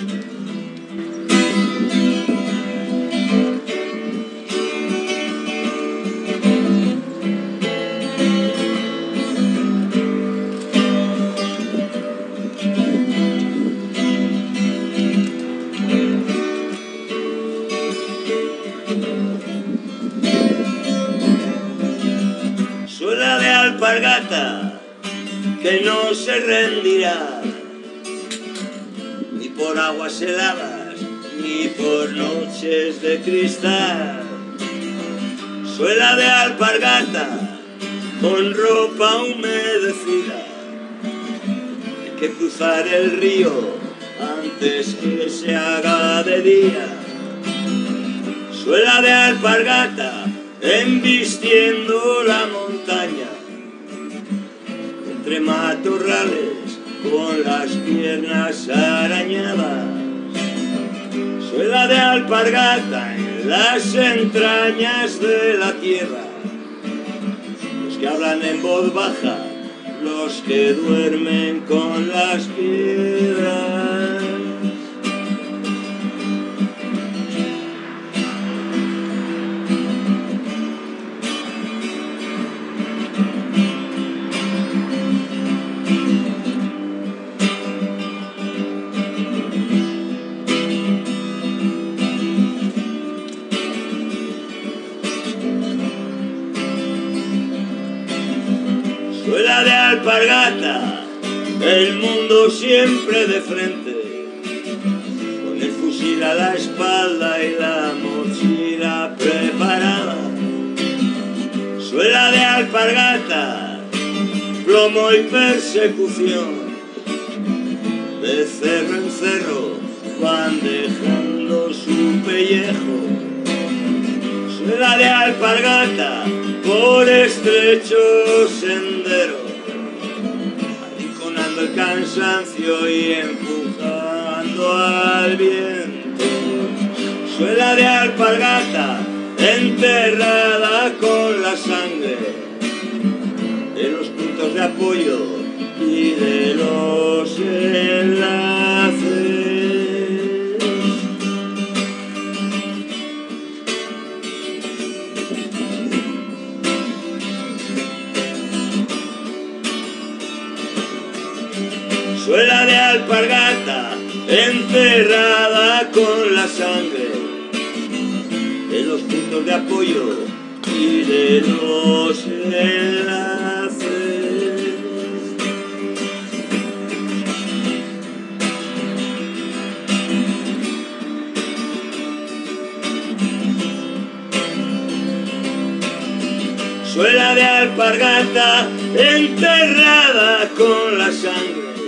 Suela de alpargata que no se rendirá por aguas heladas ni por noches de cristal. Suela de alpargata con ropa humedecida. Hay que cruzar el río antes que se haga de día. Suela de alpargata embistiendo la montaña. Entre matorrales con las piernas arañadas. Suela de alpargata en las entrañas de la tierra. Los que hablan en voz baja, los que duermen con las piedras. Suela de alpargata, el mundo siempre de frente, con el fusil a la espalda y la mochila preparada. Suela de alpargata, plomo y persecución, de cerro en cerro van dejando su pellejo. Suela de alpargata, por estrechos senderos, arrinconando el cansancio y empujando al viento. Suela de alpargata, enterrada con la sangre de los puntos de apoyo y de los suela de alpargata enterrada con la sangre de los puntos de apoyo y de los enlaces. Suela de alpargata enterrada con la sangre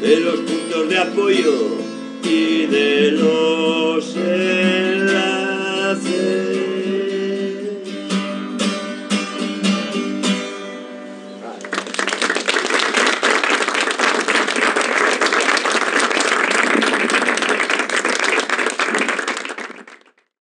de los puntos de apoyo y de los